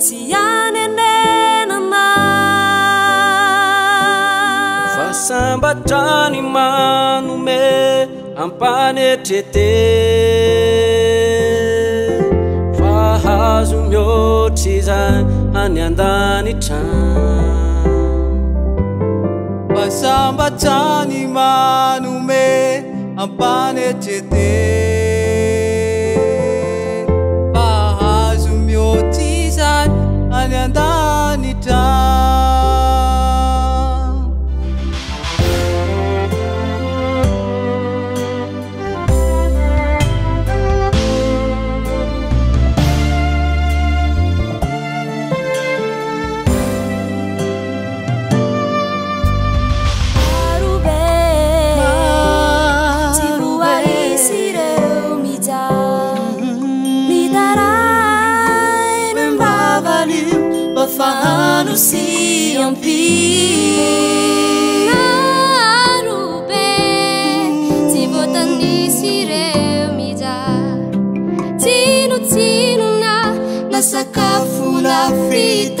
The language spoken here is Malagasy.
tsy any enenana fasambatrany manome ampanetrete fahazo miotry zany anyandanytra fasambatrany manome ampanetret fanusifirbe 지v한니i시i를emi자a cincin나a nasakfuna fit